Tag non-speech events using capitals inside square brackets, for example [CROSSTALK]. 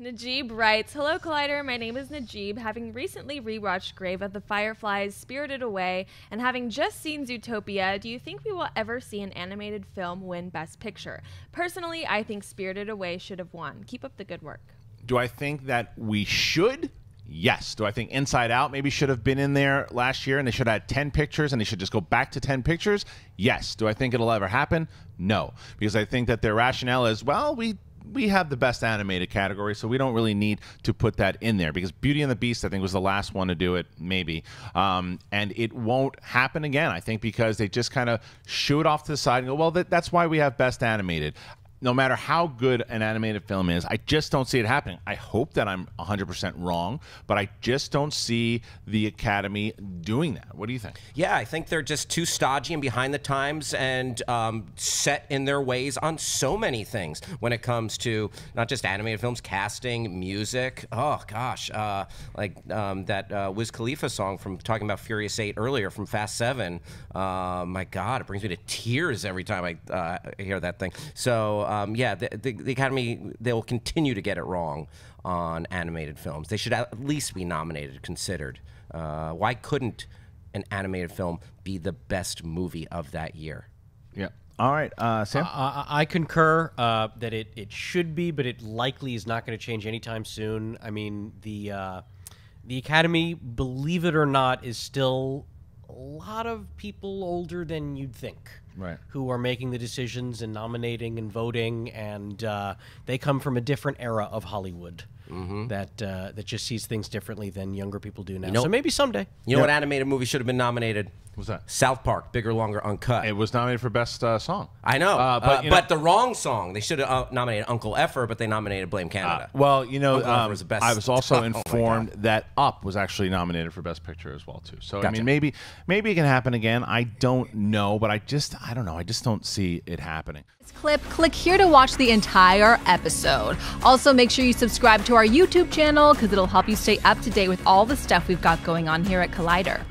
Najeeb writes, Hello, Collider. My name is Najeeb. Having recently rewatched Grave of the Fireflies, Spirited Away, and having just seen Zootopia, do you think we will ever see an animated film win Best Picture? Personally, I think Spirited Away should have won. Keep up the good work. Do I think that we should? Yes. Do I think Inside Out maybe should have been in there last year and they should have had 10 pictures and they should just go back to 10 pictures? Yes. Do I think it'll ever happen? No. Because I think that their rationale is, well, we we have the best animated category, so we don't really need to put that in there because Beauty and the Beast, I think, was the last one to do it, maybe. Um, and it won't happen again, I think, because they just kind of shoot off to the side and go, well, that, that's why we have best animated no matter how good an animated film is, I just don't see it happening. I hope that I'm 100% wrong, but I just don't see the Academy doing that. What do you think? Yeah, I think they're just too stodgy and behind the times and um, set in their ways on so many things when it comes to not just animated films, casting, music. Oh, gosh. Uh, like um, that uh, Wiz Khalifa song from talking about Furious 8 earlier from Fast 7. Uh, my God, it brings me to tears every time I uh, hear that thing. So, um, yeah, the, the, the, Academy they will continue to get it wrong on animated films. They should at least be nominated, considered. Uh, why couldn't an animated film be the best movie of that year? Yeah. All right, uh, Samm. Uh, I concur uh, that it, it should be, but it likely is not going to change anytime soon. I mean, the uh, the Academy, believe it or not, is still a lot of people older than you'd think right. who are making the decisions and nominating and voting, and uh, they come from a different era of Hollywood mm-hmm. that uh, that just sees things differently than younger people do now. You know, so maybe someday. You know what animated movie should have been nominated? What's that? South Park, bigger, longer, uncut. It was nominated for best uh, song. I know, uh, but, uh, you know, but the wrong song. They should have uh, nominated Uncle Effer, but they nominated Blame Canada. Uh, well, you know, um, was I was also [LAUGHS] oh informed that Up was actually nominated for best picture as well too. So gotcha. I mean, maybe maybe it can happen again. I don't know, but I just I don't know. I just don't see it happening. This clip, click here to watch the entire episode. Also, make sure you subscribe to our YouTube channel because it'll help you stay up to date with all the stuff we've got going on here at Collider.